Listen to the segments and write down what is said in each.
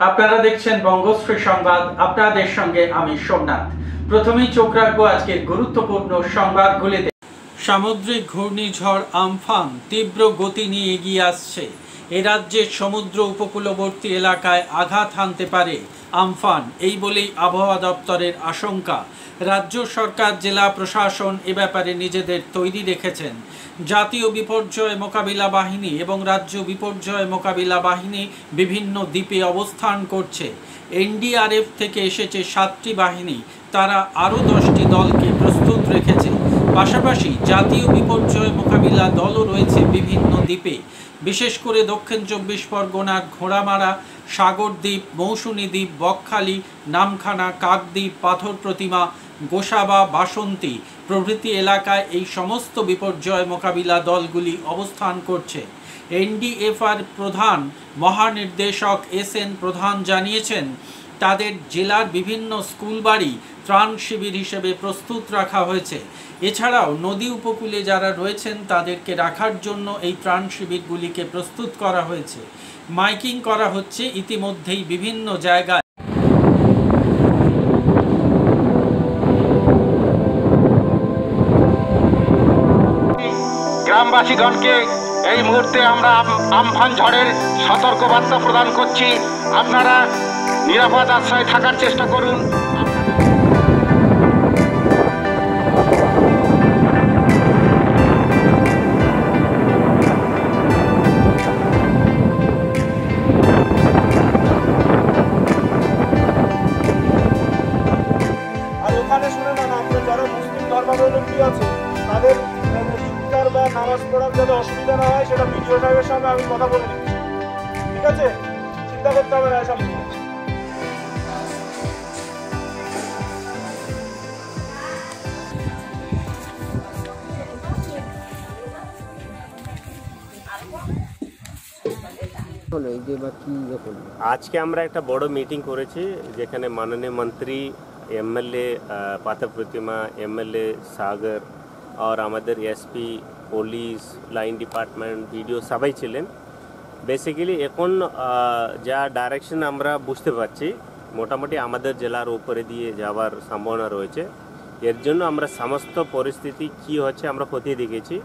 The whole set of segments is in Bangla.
আপনারা দেখছেন বঙ্গশ্রী সংবাদ, আপনাদের সঙ্গে আমি সোমনাথ। প্রথমেই চোখ রাখব আজকের গুরুত্বপূর্ণ সংবাদগুলিতে। সামুদ্রিক ঘূর্ণিঝড় আমফান তীব্র গতি নিয়ে এগিয়ে আসছে। এ রাজ্যের সমুদ্র উপকূলবর্তী এলাকায় আঘাত হানতে পারে। আমফান। এই বলেই আবহাওয়া দপ্তরের আশঙ্কা। রাজ্য সরকার, জেলা প্রশাসন এ ব্যাপারে নিজেদের তৈরি রেখেছেন। জাতীয় বিপর্যয় মোকাবিলা বাহিনী এবং রাজ্য বিপর্যয় মোকাবিলা বাহিনী বিভিন্ন দ্বীপে অবস্থান করছে। এনডিআরএফ থেকে এসেছে সাতটি বাহিনী। তারা আরও দশটি দলকে প্রস্তুত রেখেছে। পাশাপাশি জাতীয় বিপর্যয় মোকাবিলা দলও রয়েছে বিভিন্ন দ্বীপে। বিশেষ করে দক্ষিণ চব্বিশ পরগনার ঘোড়ামারা, সাগরদ্বীপ, মৌসুমী দ্বীপ, বকখালি, নামখানা, কাকদ্বীপ, পাথর প্রতিমা, গোসাবা, বাসন্তী প্রভৃতি এলাকায় এই সমস্ত বিপর্যয় মোকাবিলা দলগুলি অবস্থান করছে। এনডিএফআর প্রধান মহানির্দেশক এস এন প্রধান জানিয়েছেন তাদের জেলার বিভিন্ন স্কুল বাড়ি ত্রাণ শিবির হিসেবে প্রস্তুত রাখা হয়েছে। এছাড়াও নদী উপকূলে যারা রয়েছেন, তাদেরকে রাখার জন্য এই ত্রাণ শিবিরগুলিকে প্রস্তুত করা হয়েছে। মাইকিং করা হচ্ছে ইতিমধ্যেই বিভিন্ন জায়গায়। গ্রামবাসীগণকে এই মুহূর্তে আমরা আম- আমফান ঝড়ের সতর্কবার্তা প্রদান করছি। আপনারা নিরাপদ আশ্রয়ে থাকার চেষ্টা করুন। আছে, তাদের বা নামাজ পড়ার অসুবিধা না হয়, সেটা সঙ্গে আমি কথা বলে নিচ্ছি। ঠিক আছে? চিন্তা করতে হবে না, এসব হলো যে বা কি রকম আজকে আমরা একটা বড় মিটিং করেছি, যেখানে মাননীয় মন্ত্রী, এমএলএ পাথর প্রতিমা, এমএলএ সাগর আর আমাদের SP, police, line department video সবাই ছিলেন। বেসিক্যালি এখন যা ডাইরেকশন আমরা বুঝতে পারছি, মোটামুটি আমাদের জেলার উপরে দিয়ে যাওয়ার সম্ভাবনা রয়েছে। এর জন্য আমরা সমস্ত পরিস্থিতি কি হচ্ছে আমরা খতিয়ে দেখেছি।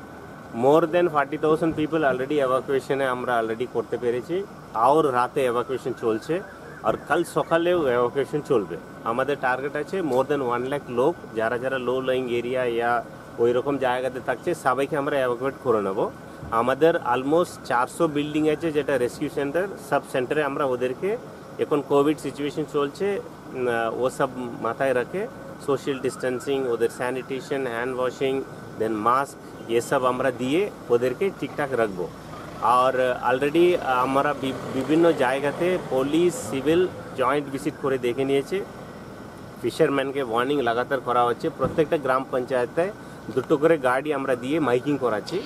More than forty thousand people already এভাকুয়েশনে আমরা অলরেডি করতে পেরেছি। আর রাতে এভাকুয়েশন চলছে। আর কাল সকালেও এভাকুয়েশন চলবে। আমাদের টার্গেট আছে মোর দেন ওয়ান লাখ লোক। যারা যারা লো লাইং এরিয়া ইয়া ওই রকম জায়গাতে থাকছে, সবাইকে আমরা এভাকুয়েট করে নেব। আমাদের অলমোস্ট চারশো বিল্ডিং আছে যেটা রেস্কিউ সেন্টার সব সেন্টারে আমরা ওদেরকে এখন কোভিড সিচুয়েশন চলছে ও সব মাথায় রাখে। সোশ্যাল ডিস্টেন্সিং ওদের sanitation hand washing then mask এসব আমরা দিয়ে ওদেরকে ঠিকঠাক রাখব আর অলরেডি আমরা বি- বিভিন্ন জায়গাতে পুলিশ সিভিল জয়েন্ট ভিজিট করে দেখে নিয়েছে ফিশারম্যানকে ওয়ার্নিং লাগাতার করা হচ্ছে প্রত্যেকটা গ্রাম পঞ্চায়েতে দুটো করে গাড়ি আমরা দিয়ে মাইকিং করাচ্ছি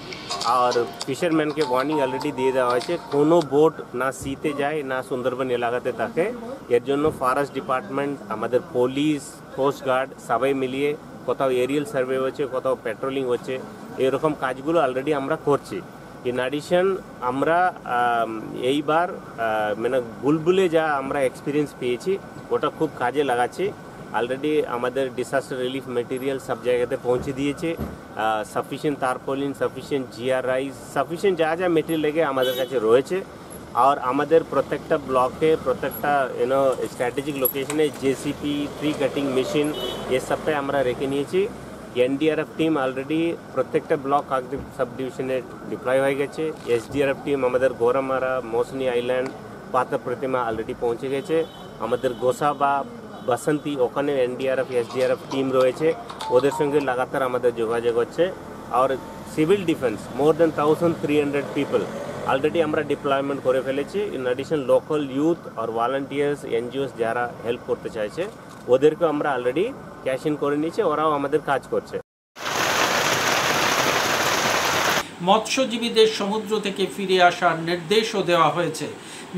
আর ফিশারম্যানকে ওয়ার্নিং অলরেডি দিয়ে দেওয়া হয়েছে কোনো বোট না সিতে যায় না সুন্দরবন এলাকাতে থাকে এর জন্য ফরেস্ট ডিপার্টমেন্ট আমাদের পুলিশ কোস্টগার্ড সবাই মিলিয়ে কোথাও এরিয়াল সার্ভে হচ্ছে কোথাও পেট্রোলিং হচ্ছে, এরকম কাজগুলো অলরেডি আমরা করছি। ইন অ্যাডিশন আমরা এইবার মানে বুলবুলে যা আমরা এক্সপিরিয়েন্স পেয়েছি, ওটা খুব কাজে লাগাচ্ছি। অলরেডি আমাদের ডিসাস্টার রিলিফ মেটেরিয়াল সব জায়গাতে পৌঁছে দিয়েছে। Sufficient tarpaulin sufficient GRI sufficient যা যা মেটেরিয়াল লেগে আমাদের কাছে রয়েছে। আর আমাদের প্রত্যেকটা ব্লকে, প্রত্যেকটা ইউনো স্ট্র্যাটেজিক লোকেশনে জেসিপি ট্রি কাটিং মেশিন এসবটাই আমরা রেখে নিয়েছি। এনডিআরএফ টিম অলরেডি প্রত্যেকটা ব্লক সাব ডিভিশনে ডিপ্লয় হয়ে গেছে। এসডিআরএফ টিম আমাদের গোরামারা মৌসুনি আইল্যান্ড পাতা প্রতিমা অলরেডি পৌঁছে গেছে। আমাদের গোসাবা, বাসন্তী, ওখানে এনডিআরএফ এসডিআরএফ টিম রয়েছে। ওদের সঙ্গে লাগাতার আমাদের যোগাযোগ হচ্ছে। আর civil defence more than thousand three hundred people already আমরা ডিপ্লয়মেন্ট করে ফেলেছি। ইন অ্যাডিশন লোকাল ইউথ আর ভলান্টিয়ার্স এনজিওস যারা হেল্প করতে চাইছে, ওদেরকেও আমরা অলরেডি ক্যাশ ইন করে নিয়েছি, ওরাও আমাদের কাজ করছে। মৎস্যজীবীদের সমুদ্র থেকে ফিরে আসার নির্দেশও দেওয়া হয়েছে।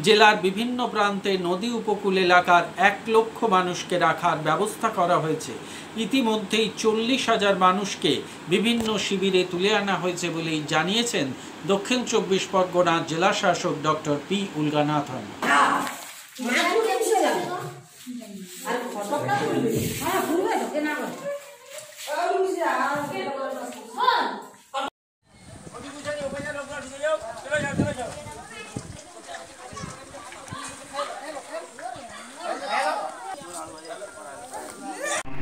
জেলার বিভিন্ন প্রান্তে নদী উপকূল এলাকার এক লক্ষ মানুষকে রাখার ব্যবস্থা করা হয়েছে। ইতিমধ্যেই চল্লিশ হাজার মানুষকে বিভিন্ন শিবিরে তুলে আনা হয়েছে বলেই জানিয়েছেন দক্ষিণ চব্বিশ পরগনার জেলা শাসক ডক্টর পি উলগানাথন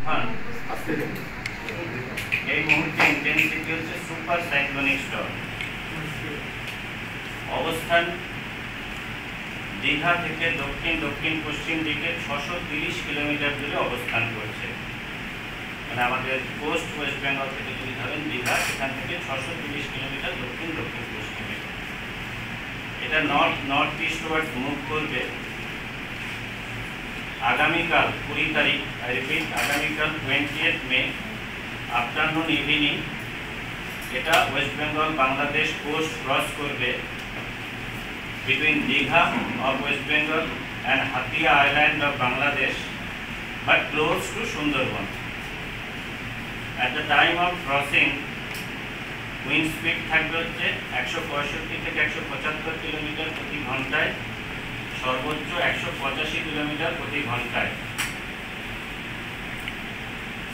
ফান্ড এই মুহূর্তে ইন্টেন্সিটি হচ্ছে সুপার সাইক্লোনিক স্টর্ম অবস্থান দীঘা থেকে দক্ষিণ দক্ষিণ, পশ্চিম দিকে ছশো তিরিশ কিলোমিটার দূরে অবস্থান করছে। মানে আমাদের কোস্ট ওয়েস্ট বেঙ্গল থেকে যদি ধরেন দীঘা, সেখান থেকে ছশো তিরিশ কিলোমিটার দক্ষিণ দক্ষিণ, পশ্চিমে। এটা north north east word move করবে। আগামীকাল কুড়ি তারিখ আই রিপিট আগামীকাল টোয়েন্টি মে আফটারনুন ইভিনিং এটা West Bengal Bangladesh coast cross করবে between Digha of West Bengal and Hatiya island of Bangladesh but close to Sundarban at the time of crossing wind speed থাকবে হচ্ছে একশো পঁয়ষট্টি থেকে একশো পঁচাত্তর কিলোমিটার প্রতি ঘন্টায়, সর্বোচ্চ একশো পঁচাশি কিলোমিটার প্রতি ঘন্টায়।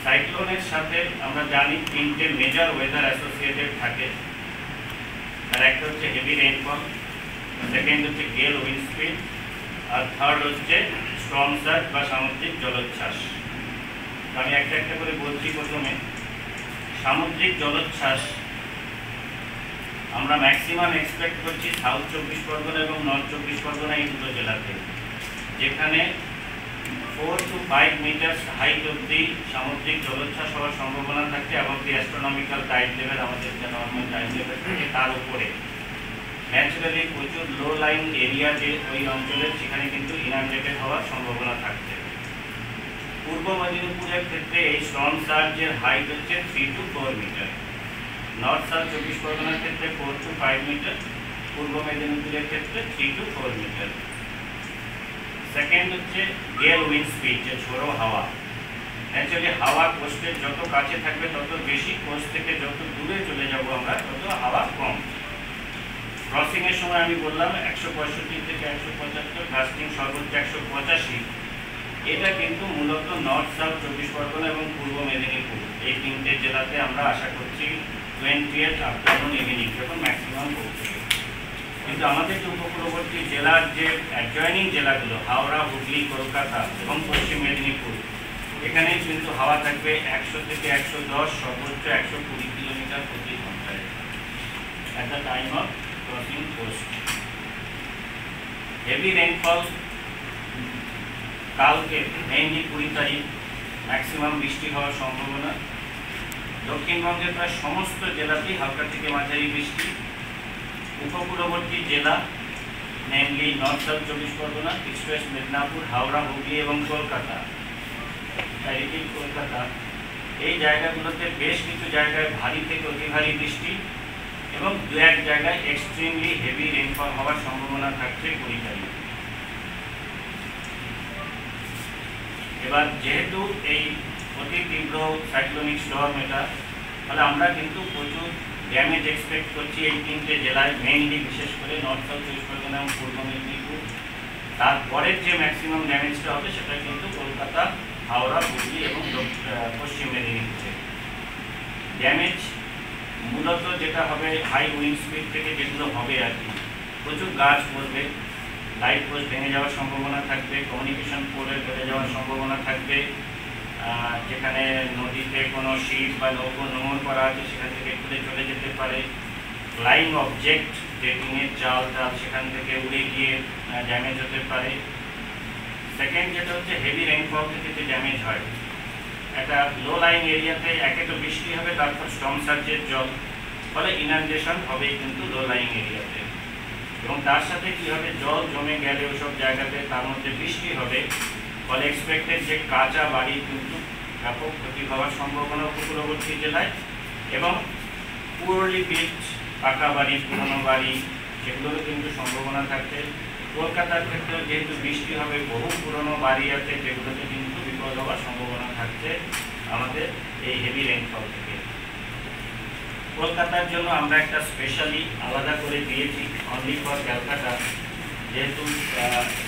সাইক্লোনের সাথে আমরা জানি তিনটে মেজর ওয়েদার অ্যাসোসিয়েটেড থাকে। তার একটা হচ্ছে হেভি রেইনফল সেকেন্ড হচ্ছে গেল উইন্ড স্পিড আর থার্ড হচ্ছে স্ট্রং সার্চ বা সামুদ্রিক জলোচ্ছ্বাস। আমি একটা একটা করে বলছি প্রথমে। সামুদ্রিক জলোচ্ছ্বাস আমরা ম্যাক্সিমাম এক্সপেক্ট করছি সাউথ চব্বিশ পরগনা এবং নর্থ চব্বিশ পরগনা এই দুটো জেলাতে। যেখানে four to five metre height অব্দি সামুদ্রিক জলোচ্ছ্বাস হওয়ার সম্ভাবনা থাকে এবং দি অ্যাস্ট্রোনমিক্যাল টাইম লেভেল আমাদের যে নর্মাল টাইম লেভেল থাকে তার উপরে। ন্যাচারালি প্রচুর লো লাইন এরিয়া যে ওই অঞ্চলের সেখানে কিন্তু ইনান্ডেটেড হওয়ার সম্ভাবনা থাকছে। পূর্ব মেদিনীপুরের ক্ষেত্রে এই স্টর্ম সার্জের হাইট হচ্ছে three to four metre north south চব্বিশ পরগনার ক্ষেত্রে ফোর টু ফাইভ মিটার পূর্ব মেদিনীপুরের ক্ষেত্রে three to four metre second হচ্ছে গেল উইন্ড স্পিড যে ঝোড়ো হাওয়া। অ্যাকচুয়ালি হাওয়া কোস্টের যত কাছে থাকবে, তত বেশি কোস্ট থেকে যত দূরে চলে যাব আমরা, তত হাওয়া কম। ক্রসিং এর সময় আমি বললাম, একশো পঁয়ষট্টি থেকে একশো পঁচাত্তর কাস্টিং সর্বোচ্চ একশো পঁচাশি। এটা কিন্তু মূলত নর্থ সাউথ চব্বিশ পরগনা এবং পূর্ব মেদিনীপুর। এই তিনটে জেলাতে আমরা আশা করছি টোয়েন্টি এইট আফটারনুন ইভিনিং যখন ম্যাক্সিমাম পৌঁছবে। কিন্তু আমাদের যে উপকূলবর্তী জেলার যে অ্যাডজয়নিং জেলাগুলো, হাওড়া, হুগলি, কলকাতা এবং পশ্চিম মেদিনীপুর, এখানে কিন্তু হাওয়া থাকবে একশো থেকে একশো দশ, সর্বোচ্চ একশো কুড়ি কিলোমিটার প্রতি ঘন্টায়। At the time of crossing coast heavy rainfall কালকে মেইনলি কুড়ি তারিখ ম্যাক্সিমাম বৃষ্টি হওয়ার সম্ভাবনা। দক্ষিণবঙ্গের প্রায় সমস্ত জেলাতেই হালকা থেকে মাঝারি বৃষ্টি। উপকূলবর্তী জেলা mainly north south Chabbish Pargana east west Medinipur Howrah Hooghly এবং কলকাতা কলকাতা। এই জায়গাগুলোতে বেশ কিছু জায়গায় ভারী থেকে অতি ভারী বৃষ্টি এবং দু এক জায়গায় এক্সট্রিমলি হেভি রেনফল হওয়ার সম্ভাবনা থাকছে তারিখ এবার যেহেতু এই অতি তীব্র সাইক্লোনিক স্টর্ম এটা, তাহলে আমরা কিন্তু প্রচুর ড্যামেজ এক্সপেক্ট করছি এই তিনটে জেলায় মেইনলি বিশেষ করে নর্থ সাউথ চব্বিশ পরগনা এবং পূর্ব মেদিনীপুর তারপরের যে ম্যাক্সিমাম ড্যামেজটা হবে সেটা কিন্তু কলকাতা, হাওড়া হুগলি এবং পশ্চিম মেদিনীপুরে। ড্যামেজ মূলত যেটা হবে হাই উইন্ড স্পিড থেকে যেগুলো হবে আর কি। প্রচুর গাছ পড়বে লাইট পোস্ট ভেঙে যাওয়ার সম্ভাবনা থাকবে কমিউনিকেশন পোলের বেড়ে যাওয়ার সম্ভাবনা থাকবে যেখানে নদীতে কোনো শিপ বা নৌকো নোঙর করা আছে, সেখান থেকে খুলে চলে যেতে পারে। ফ্লাইং অবজেক্ট যে টিনের চাল টাল সেখান থেকে উড়ে গিয়ে ড্যামেজ হতে পারে। সেকেন্ড যেটা হচ্ছে হেভি রেইনফল থেকে যে ড্যামেজ হয়। একটা লো লাইন এরিয়াতে একে তো বৃষ্টি হবে, তারপর স্টর্ম সার্জের জল। ফলে ইনান্ডেশন হবে কিন্তু লো লাইন এরিয়াতে এবং তার সাথে কি হবে? জল জমে গেলে ওসব জায়গাতে তার মধ্যে বৃষ্টি হবে। ফলে এক্সপেক্টেড যে কাঁচা বাড়ি কিন্তু ব্যাপক ক্ষতি হওয়ার সম্ভাবনা উপকূলবর্তী জেলায় এবং পুরলি বিল্ড পাকা বাড়ি, পুরনো বাড়ি, সেগুলোরও কিন্তু সম্ভাবনা থাকছে। কলকাতার ক্ষেত্রে যেহেতু বৃষ্টি হবে, বহু পুরনো বাড়ি আছে যেগুলোতে কিন্তু বিপদ হওয়ার সম্ভাবনা থাকছে আমাদের এই হেভি রেনফল থেকে। কলকাতার জন্য আমরা একটা স্পেশালি আলাদা করে দিয়েছি অনলি ফর ক্যালকাটা যেহেতু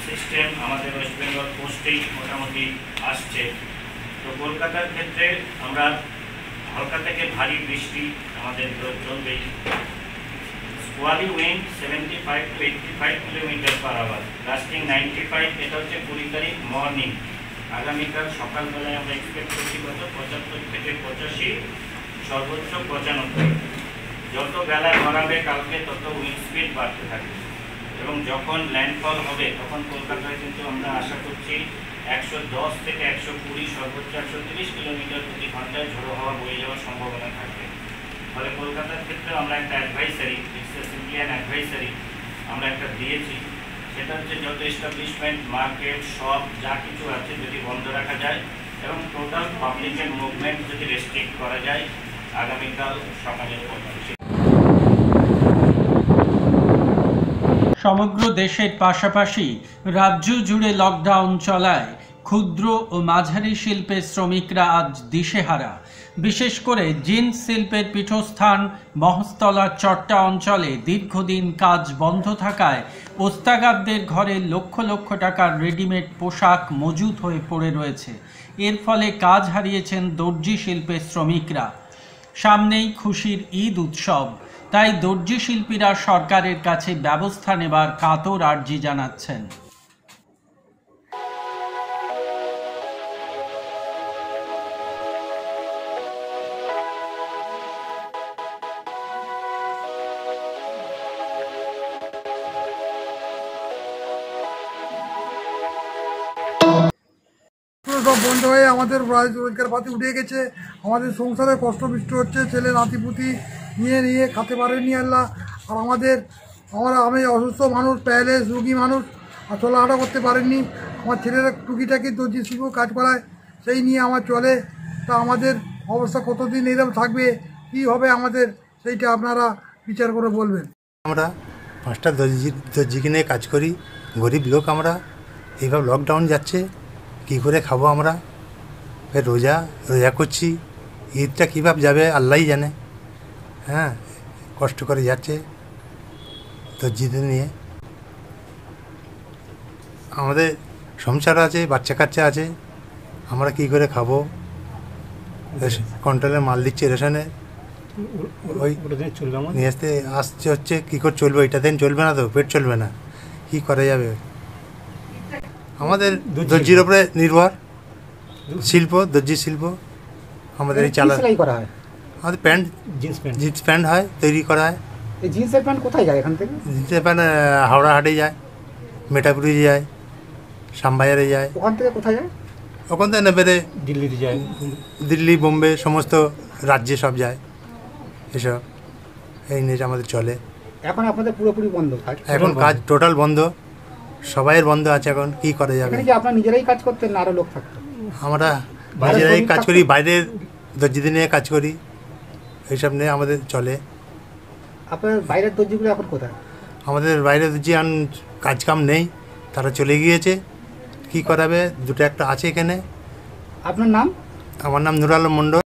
সিস্টেম আমাদের ওয়েস্ট বেঙ্গল কোস্টেই মোটামুটি আসছে। তো কলকাতার ক্ষেত্রে আমরা হালকা থেকে ভারী বৃষ্টি আমাদের চলবেই। Squally wind seventy five to eighty five kilometre per hour lasting ninety five এটা হচ্ছে কুড়ি তারিখ মর্নিং আগামীকাল সকালবেলায় আমরা এক্সপেক্ট করছি কত? পঁচাত্তর থেকে পঁচাশি, সর্বোচ্চ পঁচানব্বই। যত বেলা গড়াবে কালকে তত উইন্ড স্পিড বাড়তে থাকবে। এবং যখন ল্যান্ডফল হবে, তখন কলকাতায় কিন্তু আমরা আশা করছি একশো দশ থেকে একশো কুড়ি, সর্বোচ্চ একশো তিরিশ কিলোমিটার প্রতি ঘন্টায় ঝোড়ো হাওয়া বয়ে যাওয়ার সম্ভাবনা থাকবে। ফলে কলকাতার ক্ষেত্রে আমরা একটা অ্যাডভাইসারি সিম্পলি অ্যান অ্যাডভাইসারি আমরা একটা দিয়েছি। সেটা হচ্ছে যত এস্টাবলিশমেন্ট মার্কেট শপ যা কিছু আছে যদি বন্ধ রাখা যায় এবং টোটাল পাবলিকের মুভমেন্ট যদি রেস্ট্রিক্ট করা যায়, আগামীকাল সকালের পর সমগ্র দেশের পাশাপাশি রাজ্য জুড়ে লকডাউন চলায়, ক্ষুদ্র ও মাঝারি শিল্পের শ্রমিকরা আজ দিশেহারা। বিশেষ করে জিন্স শিল্পের পীঠস্থান, মহস্তলা, চট্টা অঞ্চলে দীর্ঘদিন কাজ বন্ধ থাকায় ওস্তাগারদের ঘরে লক্ষ লক্ষ টাকার রেডিমেড পোশাক মজুত হয়ে পড়ে রয়েছে। এর ফলে কাজ হারিয়েছেন দর্জি শিল্পের শ্রমিকরা। সামনেই খুশির ঈদ উৎসব। তাই দর্জি শিল্পীরা সরকারের কাছে ব্যবস্থা নেবার কাতর আর্জি জানাচ্ছেন। সব বন্ধ হয়ে আমাদের রাজ- রোজগার পাতি উঠে গেছে। আমাদের সংসারে কষ্ট বৃষ্টি হচ্ছে, ছেলে নাতিপুতি নিয়ে নিয়ে খেতে পারেনি আল্লাহ। আর আমাদের, আমরা, আমি অসুস্থ মানুষ প্যালেস রুগী মানুষ, আর চলাহাটা করতে পারেননি। আমার ছেলেরা টুকিটাকি দর্জি শিল্প কাজ করায়, সেই নিয়ে আমার চলে। তা আমাদের অবস্থা কতদিন এরকম থাকবে? কী হবে আমাদের? সেইটা আপনারা বিচার করে বলবেন। আমরা পাঁচটা দর্জি, দর্জিকে নিয়ে কাজ করি। গরিব লোক আমরা। এইভাবে লকডাউন যাচ্ছে। কি করে খাব আমরা? রোজা রোজা করছি। ঈদটা কীভাবে যাবে? আল্লাহই জানে। হ্যাঁ কষ্ট করে যাচ্ছে দর্জিদের নিয়ে। আমাদের সংসার আছে বাচ্চা কাচ্চা আছে আমরা কি করে খাব? কন্ট্রোলে মাল দিচ্ছে রেশনে। ওই নিয়ে আসতে আসছে হচ্ছে কী করে চলবে? এটা দিন চলবে না তো পেট চলবে না। কি করা যাবে? আমাদের দর্জির ওপরে নির্ভর। শিল্প দর্জি শিল্প। আমাদের এই চালা করা হয়? আমাদের pant jeans pant. Jeans pant হয় তৈরি করা হয়। এই জিন্সের প্যান্ট কোথায় যায় এখান থেকে? জিন্সের প্যান্ট হাওড়া হাটে যায় মেটাপুরি যায় শ্যামবাজারে যায়। ওখান থেকে কোথায় যায়? ওখান থেকে নেবে দিল্লিতে যায়। দিল্লি বোম্বে সমস্ত রাজ্যে সব যায়। এসব এই নিয়ে আমাদের চলে। এখন আপনাদের পুরোপুরি বন্ধ কাজ এখন কাজ টোটাল বন্ধ। সবাইয়ের বন্ধ আছে এখন কি করা যাবে? কি আপনারা নিজেরাই কাজ করতেন না আরও লোক থাকতো? আমরা নিজেরাই কাজ করি বাইরের দর্জিদের নিয়ে কাজ করি। এইসব নিয়ে আমাদের চলে। আপনার বাইরের দর্জিগুলো এখন কোথায়? আমাদের বাইরে যে আন কাজকাম নেই তারা চলে গিয়েছে। কি করাবে? দুটো একটা আছে এখানে। আপনার নাম? আমার নাম নুরাল মন্ডল মণ্ডল।